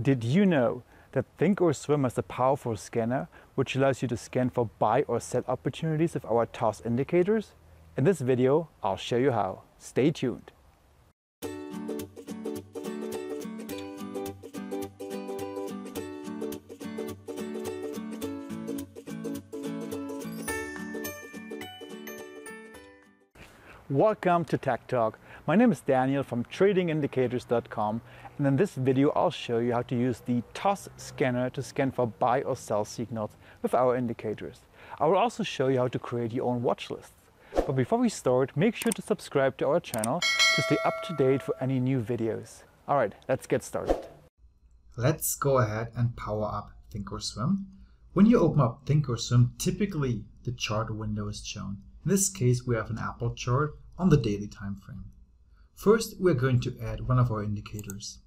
Did you know that Thinkorswim has a powerful scanner which allows you to scan for buy or sell opportunities of our TOS indicators? In this video, I'll show you how. Stay tuned. Welcome to Tech Talk. My name is Daniel from tradingindicators.com and in this video I'll show you how to use the TOS scanner to scan for buy or sell signals with our indicators. I will also show you how to create your own watch lists. But before we start, make sure to subscribe to our channel to stay up to date for any new videos. Alright, let's get started. Let's go ahead and power up Thinkorswim. When you open up Thinkorswim, typically the chart window is shown. In this case, we have an Apple chart on the daily time frame. First, we're going to add one of our indicators.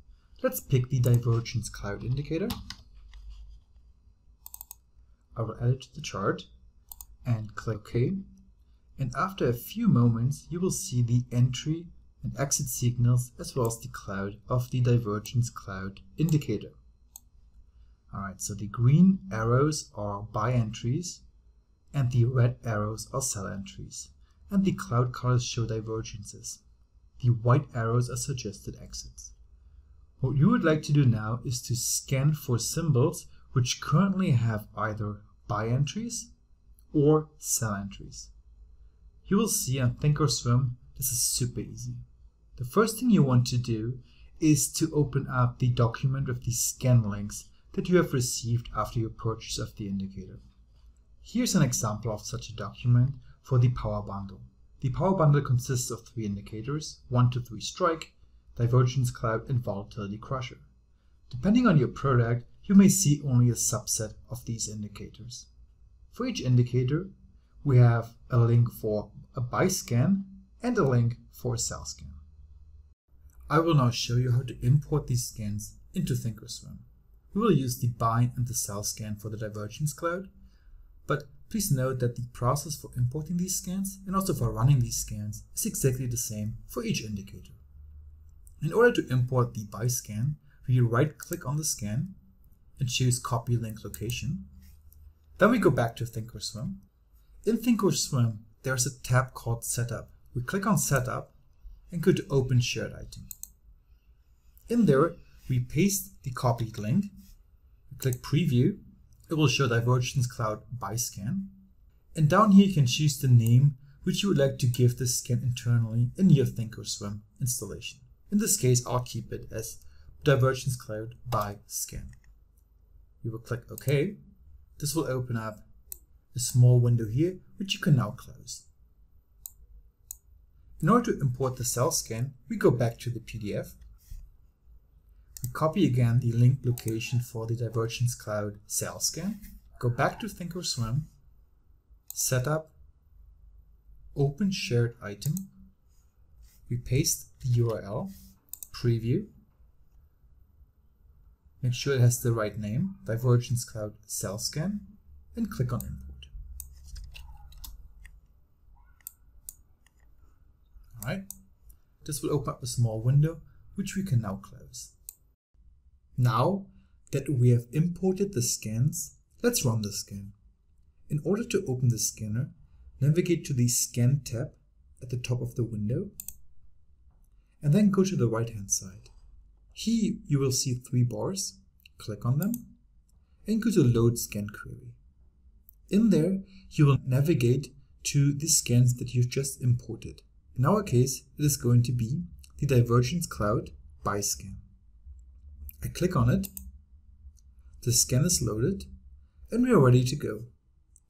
Let's pick the divergence cloud indicator. I will add it to the chart and click OK. And after a few moments, you will see the entry and exit signals as well as the cloud of the divergence cloud indicator. Alright, so the green arrows are buy entries and the red arrows are sell entries and the cloud colors show divergences. The white arrows are suggested exits. What you would like to do now is to scan for symbols which currently have either buy entries or sell entries. You will see on Thinkorswim this is super easy. The first thing you want to do is to open up the document with the scan links that you have received after your purchase of the indicator. Here's an example of such a document for the power bundle. The power bundle consists of three indicators, 1 to 3 strike, divergence cloud and volatility crusher. Depending on your product, you may see only a subset of these indicators. For each indicator, we have a link for a buy scan and a link for a sell scan. I will now show you how to import these scans into Thinkorswim. We will use the buy and the sell scan for the divergence cloud, but Please note that the process for importing these scans and also for running these scans is exactly the same for each indicator. In order to import the buy scan, we right click on the scan and choose copy link location. Then we go back to Thinkorswim. In Thinkorswim, there's a tab called setup. We click on setup and go to open shared item. In there, we paste the copied link, we click preview it will show Divergence Cloud buy scan. And down here you can choose the name which you would like to give the scan internally in your Thinkorswim installation. In this case, I'll keep it as Divergence Cloud buy scan. You will click OK. This will open up a small window here, which you can now close. In order to import the sell scan, we go back to the PDF copy again the link location for the Divergence Cloud sell scan, go back to Thinkorswim, setup, open shared item, we paste the URL, preview, make sure it has the right name, Divergence Cloud Sell scan, and click on import. Alright, this will open up a small window which we can now close. Now that we have imported the scans, let's run the scan. In order to open the scanner, navigate to the Scan tab at the top of the window, and then go to the right hand side. Here you will see three bars, click on them, and go to Load Scan Query. In there, you will navigate to the scans that you've just imported. In our case, it is going to be the Divergence Cloud buy scan. I click on it, the scan is loaded, and we are ready to go.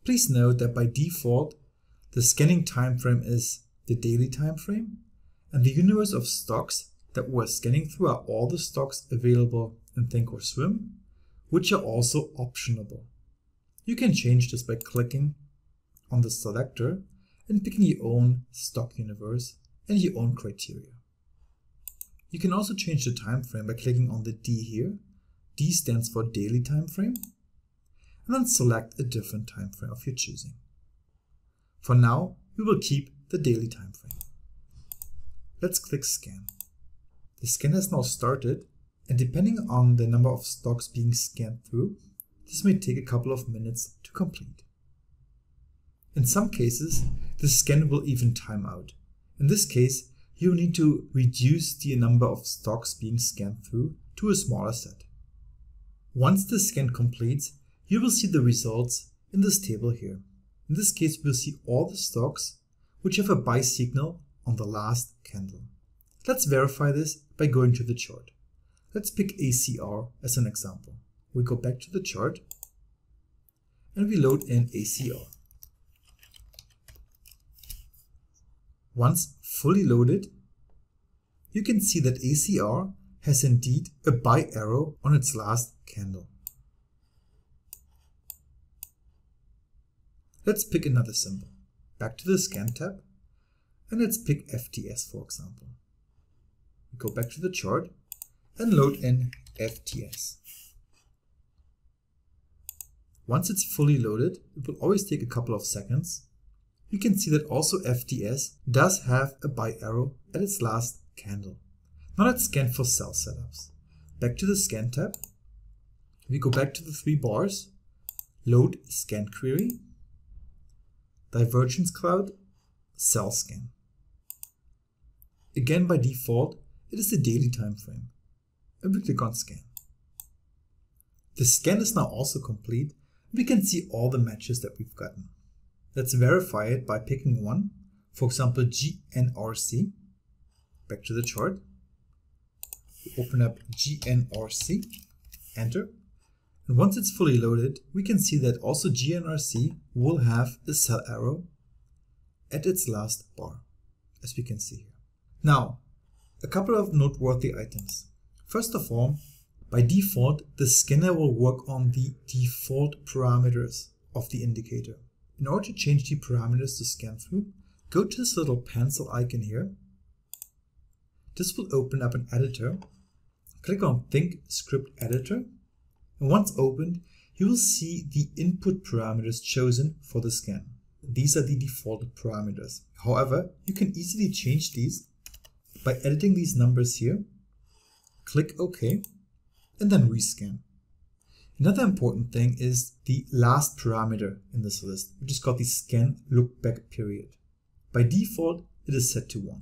Please note that by default, the scanning time frame is the daily time frame, and the universe of stocks that we're scanning through are all the stocks available in Thinkorswim, which are also optionable. You can change this by clicking on the selector and picking your own stock universe and your own criteria. You can also change the time frame by clicking on the D here. D stands for daily time frame. And then select a different time frame of your choosing. For now, we will keep the daily time frame. Let's click scan. The scan has now started And depending on the number of stocks being scanned through, this may take a couple of minutes to complete. In some cases, the scan will even time out. In this case, you need to reduce the number of stocks being scanned through to a smaller set. Once the scan completes, you will see the results in this table here. In this case, we'll see all the stocks which have a buy signal on the last candle. Let's verify this by going to the chart. Let's pick ACR as an example. We go back to the chart and we load in ACR. Once fully loaded, you can see that ACR has indeed a buy arrow on its last candle. Let's pick another symbol. Back to the Scan tab, and let's pick FTS for example. Go back to the chart and load in FTS. Once it's fully loaded, it will always take a couple of seconds. You can see that also FTS does have a buy arrow at its last candle. Now let's scan for sell setups. Back to the Scan tab. We go back to the three bars, load scan query, divergence cloud, sell scan. Again, by default, it is the daily time frame. And we click on scan. The scan is now also complete. We can see all the matches that we've gotten. Let's verify it by picking one, for example, GNRC. Back to the chart. We open up GNRC, enter. And once it's fully loaded, we can see that also GNRC will have a sell arrow at its last bar, as we can see here. Now, a couple of noteworthy items. First of all, by default, the scanner will work on the default parameters of the indicator. In order to change the parameters to scan through, go to this little pencil icon here. This will open up an editor. Click on Think Script Editor. And once opened, you will see the input parameters chosen for the scan. These are the default parameters. However, you can easily change these by editing these numbers here, click OK, and then rescan. Another important thing is the last parameter in this list, which is called the scan lookback period. By default, it is set to 1.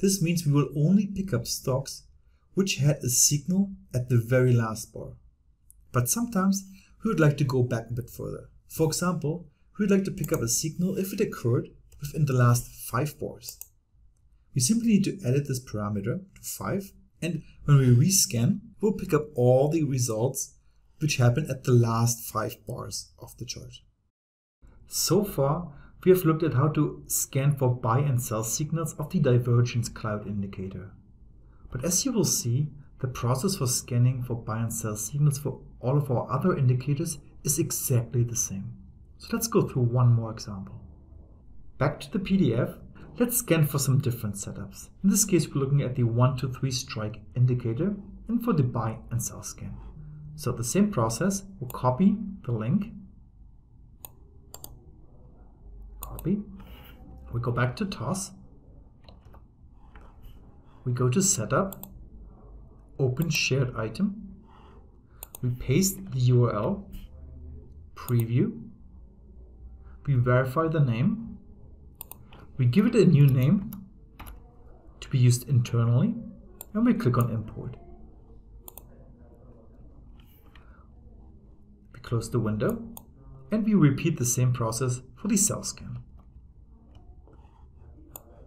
This means we will only pick up stocks which had a signal at the very last bar. But sometimes we would like to go back a bit further. For example, we would like to pick up a signal if it occurred within the last 5 bars. We simply need to edit this parameter to 5 and when we rescan, we'll pick up all the results which happen at the last 5 bars of the chart. So far, we have looked at how to scan for buy and sell signals of the divergence cloud indicator. But as you will see, the process for scanning for buy and sell signals for all of our other indicators is exactly the same. So let's go through one more example. Back to the PDF Let's scan for some different setups. In this case, we're looking at the 1 to 3 strike indicator and for the buy and sell scan. So the same process, we'll copy the link, copy, we go back to TOS, we go to setup, open shared item, we paste the URL, preview, we verify the name, we give it a new name to be used internally and we click on import. We close the window and we repeat the same process for the sell scan.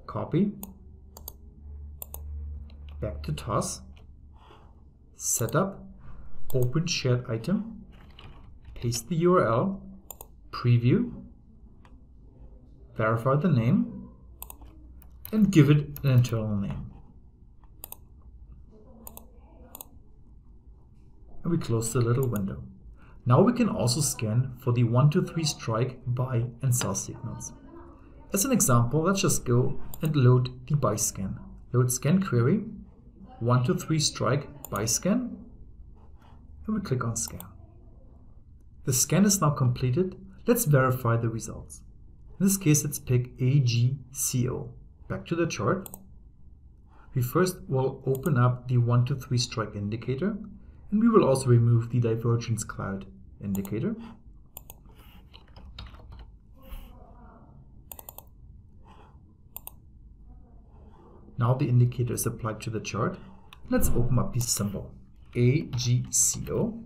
Copy, back to TOS, setup, open shared item, paste the URL, preview, verify the name, and give it an internal name. And we close the little window. Now we can also scan for the 1 to 3 strike buy and sell signals. As an example, let's just go and load the buy scan. Load scan query, 1 to 3 strike buy scan, and we click on scan. The scan is now completed. Let's verify the results. In this case, let's pick AGCO. Back to the chart. we first will open up the 1 to 3 strike indicator and we will also remove the divergence cloud indicator. Now the indicator is applied to the chart. Let's open up the symbol AGCO.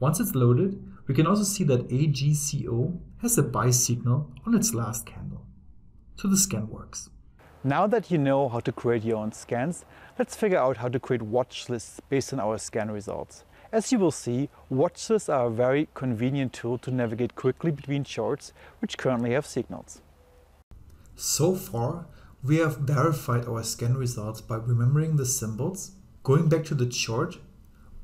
Once it's loaded, we can also see that AGCO has a buy signal on its last candle. So the scan works. Now that you know how to create your own scans, let's figure out how to create watch lists based on our scan results. As you will see, watch lists are a very convenient tool to navigate quickly between charts which currently have signals. So far, we have verified our scan results by remembering the symbols, going back to the chart,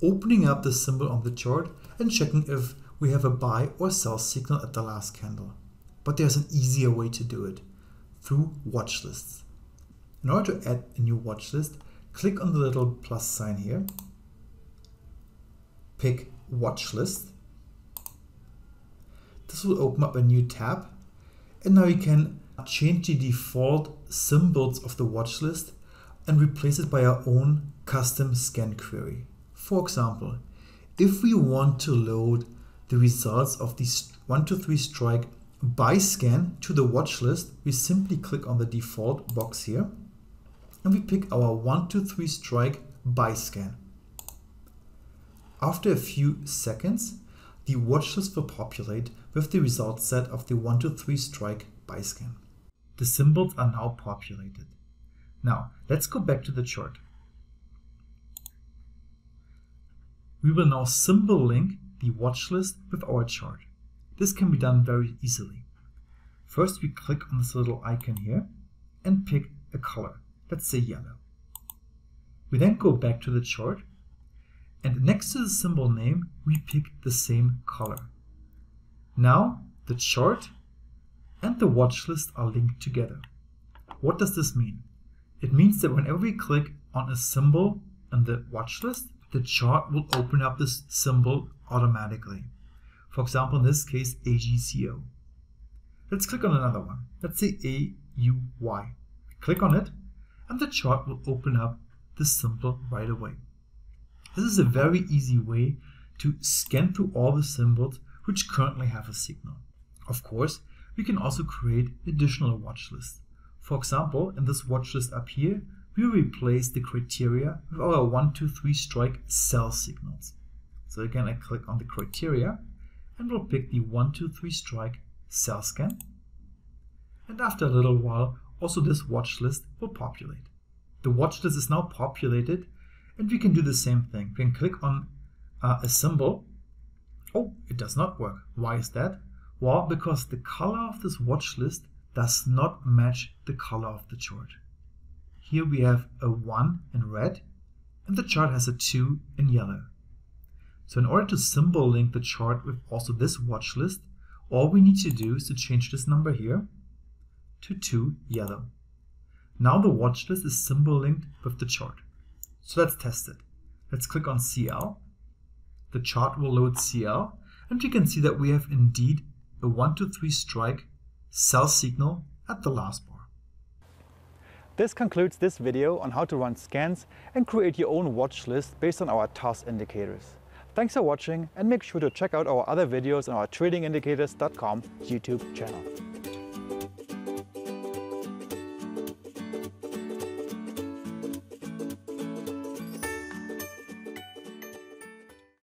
opening up the symbol on the chart and checking if we have a buy or sell signal at the last candle. But there's an easier way to do it, through watch lists. In order to add a new watch list, click on the little plus sign here, pick watch list. This will open up a new tab and now you can change the default symbols of the watch list and replace it by our own custom scan query. For example, if we want to load the results of the 1 to 3 strike buy scan to the watch list, we simply click on the default box here and we pick our 1 to 3 strike buy scan. After a few seconds, the watch list will populate with the result set of the 1 to 3 strike buy scan. The symbols are now populated. Now, let's go back to the chart. We will now symbol link the watch list with our chart. This can be done very easily. First, we click on this little icon here and pick a color, let's say yellow. We then go back to the chart and next to the symbol name, we pick the same color. Now, the chart and the watch list are linked together. What does this mean? It means that whenever we click on a symbol in the watch list, the chart will open up this symbol automatically. For example, in this case, AGCO. Let's click on another one. Let's say AUY. Click on it, and the chart will open up the symbol right away. This is a very easy way to scan through all the symbols which currently have a signal. Of course, we can also create additional watch lists. For example, in this watch list up here, we replace the criteria with our 1, 2, 3 strike sell signals. So again, I click on the criteria and we'll pick the 1, 2, 3 strike sell scan. And after a little while, also this watch list will populate. The watch list is now populated and we can do the same thing. We can click on uh, a symbol. Oh, it does not work. Why is that? Well, because the color of this watch list does not match the color of the chart. Here we have a 1 in red and the chart has a 2 in yellow. So in order to symbol link the chart with also this watch list, all we need to do is to change this number here to 2 yellow. Now the watch list is symbol linked with the chart. So let's test it. Let's click on CL. The chart will load CL and you can see that we have indeed a 1 to 3 strike sell signal at the last bar. This concludes this video on how to run scans and create your own watch list based on our TOS indicators. Thanks for watching and make sure to check out our other videos on our tradingindicators.com YouTube channel.